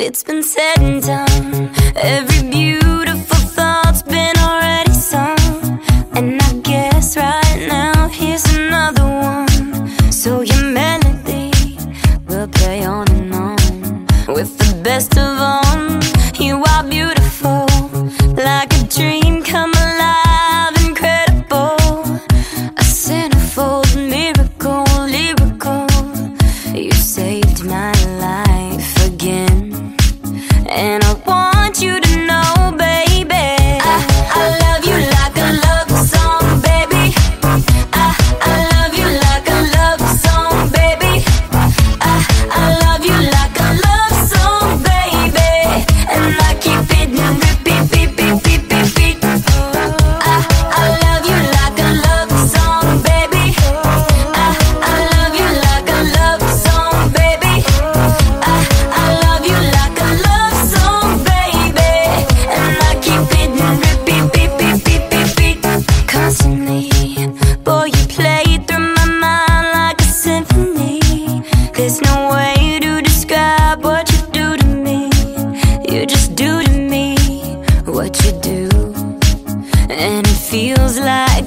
It's been said and done, every beauty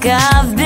think I've been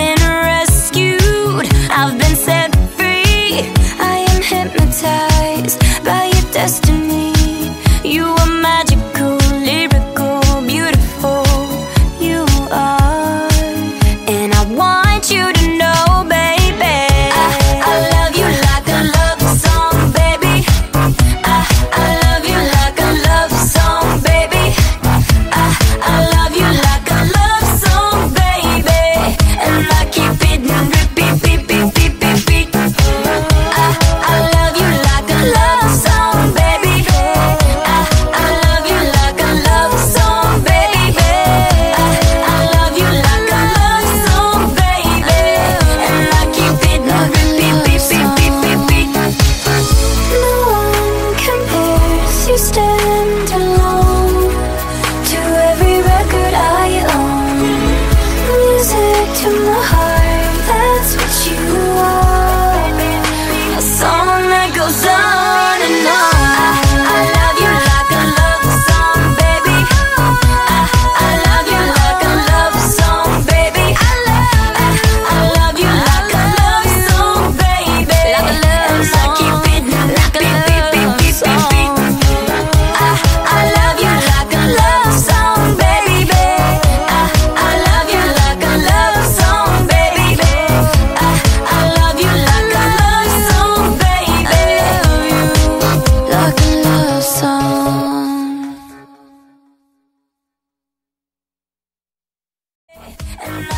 Bye.